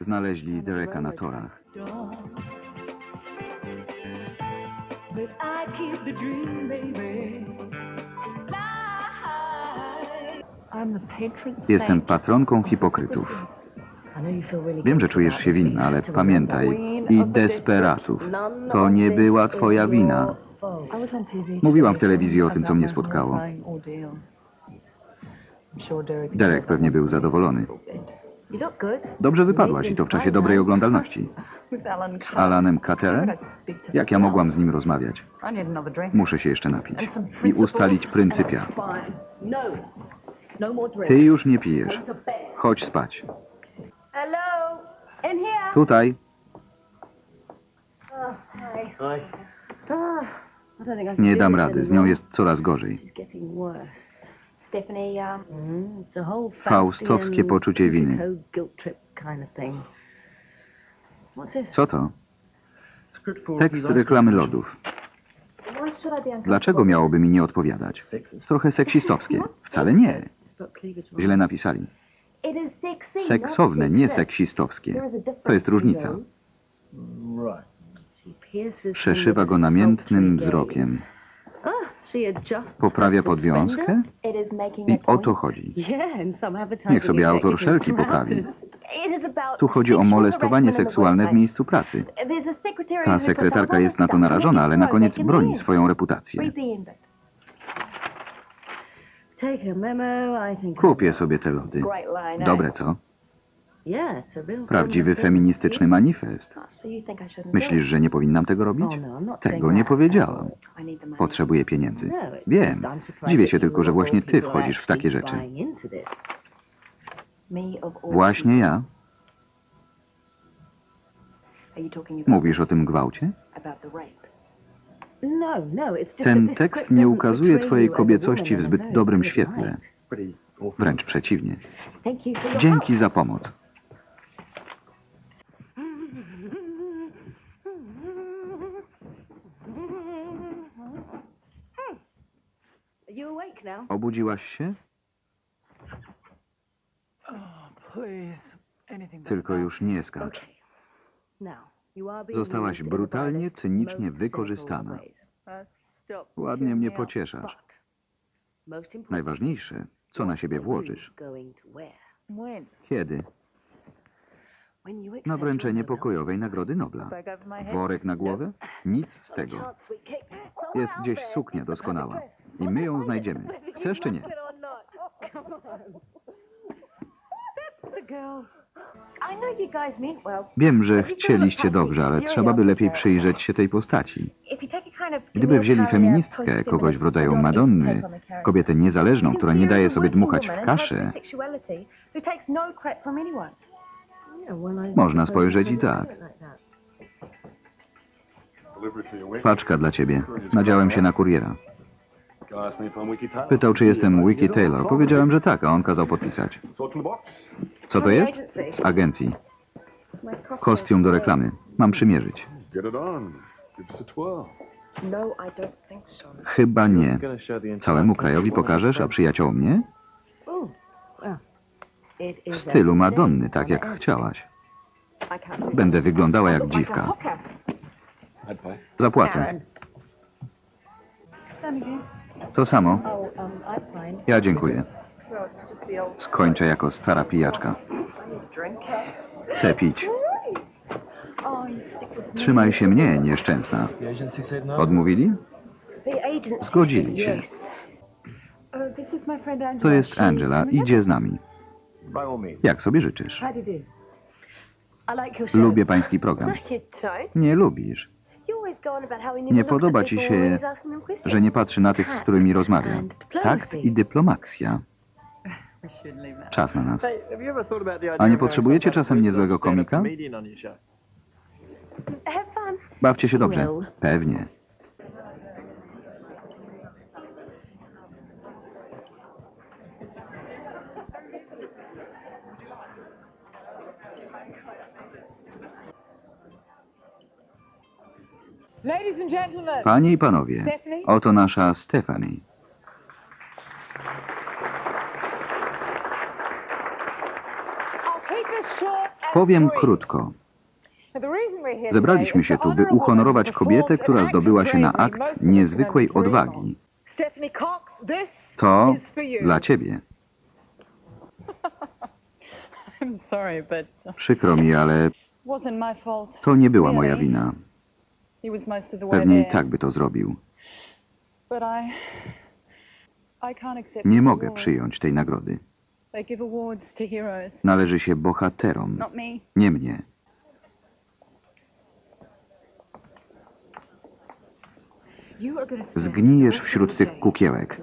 Znaleźli Dereka na torach. Jestem patronką hipokrytów. Wiem, że czujesz się winna, ale pamiętaj, i desperatów. To nie była twoja wina. Mówiłam w telewizji o tym, co mnie spotkało. Derek pewnie był zadowolony. Dobrze wypadłaś i to w czasie dobrej oglądalności. Z Alanem Caterem? Jak ja mogłam z nim rozmawiać? Muszę się jeszcze napić i ustalić pryncypia. Ty już nie pijesz. Chodź spać. Tutaj. Oh, can Nie dam rady, z nią jest coraz gorzej. Faustowskie Faustian poczucie winy. code guilt trip kind of thing. What's this? Co to? Tekst reklamy lodów. Dlaczego miałoby mi nie odpowiadać? Trochę seksistowskie. Wcale nie. Źle napisali. It is sexy, Seksowne, not nie sexist. seksistowskie. There is a difference, To jest różnica. him Przeszywa with go a namiętnym wzrokiem. Poprawia podwiązkę i o to chodzi. Niech sobie autor szelki poprawi. Tu chodzi o molestowanie seksualne w miejscu pracy. Ta sekretarka jest na to narażona, ale na koniec broni swoją reputację. Kupię sobie te lody. Dobre, co? Prawdziwy feminist feministyczny manifest. Myślisz, że nie powinnam tego robić? No, not saying Tego nie powiedziałam. Potrzebuję pieniędzy. No, Wiem. Dziwię się tylko, że właśnie ty wchodzisz w takie rzeczy. Właśnie ja. Mówisz o tym gwałcie? No, no, Ten tekst nie ukazuje twojej kobiecości w zbyt dobrym świetle. Wręcz przeciwnie. Dzięki za pomoc. Obudziłaś się? Tylko już nie skacz. Zostałaś brutalnie, cynicznie wykorzystana. ways. Ładnie mnie pocieszasz. Najważniejsze, co na siebie włożysz. Kiedy? Na wręczenie pokojowej Nagrody Nobla. Worek na głowę? Nic z tego. Jest gdzieś suknia doskonała. I my ją znajdziemy. Chcesz czy nie? Wiem, że chcieliście dobrze, ale trzeba by lepiej przyjrzeć się tej postaci. Gdyby wzięli feministkę, kogoś w rodzaju Madonny, kobietę niezależną, która nie daje sobie dmuchać w kaszę, Można spojrzeć i tak. Paczka dla ciebie. Nadziałem się na kuriera. Pytał, czy jestem Wiki Taylor. Powiedziałem, że tak, a on kazał podpisać. Co to jest? Z agencji. Kostium do reklamy. Mam przymierzyć. Chyba nie. Całemu krajowi pokażesz, a przyjaciołom nie? W stylu Madonny, tak jak chciałaś. Będę wyglądała jak dziwka. Zapłacę. To samo. Ja dziękuję. Skończę jako stara pijaczka. Chcę pić. Trzymaj się mnie, nieszczęsna. Odmówili? Zgodzili się. To jest Angela. Idzie z nami. Jak sobie życzysz? Lubię pański program. Nie lubisz, Nie podoba ci się, że nie patrzy na tych, z którymi rozmawia. Takt i dyplomacja. Czas na nas. A nie potrzebujecie czasem niezłego komika? Bawcie się dobrze. Pewnie. Panie i panowie, oto nasza Stephanie. Powiem krótko. Zebraliśmy się tu, by uhonorować kobietę, która zdobyła się na akt niezwykłej odwagi. To dla ciebie. But Przykro mi, ale to nie była moja wina. Pewnie i tak by to zrobił. Nie mogę przyjąć tej nagrody. Należy się bohaterom, nie mnie. Zgnijesz wśród tych kukiełek.